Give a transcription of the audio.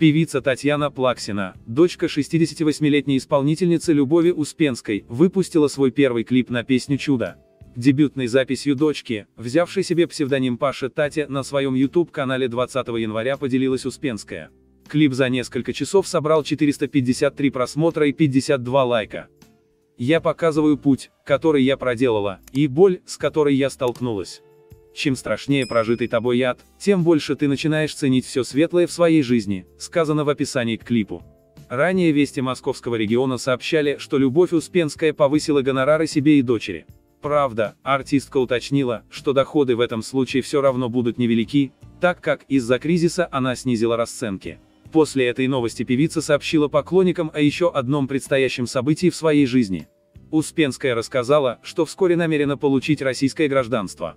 Певица Татьяна Плаксина, дочка 68-летней исполнительницы Любови Успенской, выпустила свой первый клип на песню «Чудо». Дебютной записью дочки, взявшей себе псевдоним Паша Татя, на своем YouTube-канале 20 января поделилась Успенская. Клип за несколько часов собрал 453 просмотра и 52 лайка. Я показываю путь, который я проделала, и боль, с которой я столкнулась. Чем страшнее прожитый тобой яд, тем больше ты начинаешь ценить все светлое в своей жизни, сказано в описании к клипу. Ранее вести московского региона сообщали, что Любовь Успенская повысила гонорары себе и дочери. Правда, артистка уточнила, что доходы в этом случае все равно будут невелики, так как из-за кризиса она снизила расценки. После этой новости певица сообщила поклонникам о еще одном предстоящем событии в своей жизни. Успенская рассказала, что вскоре намерена получить российское гражданство.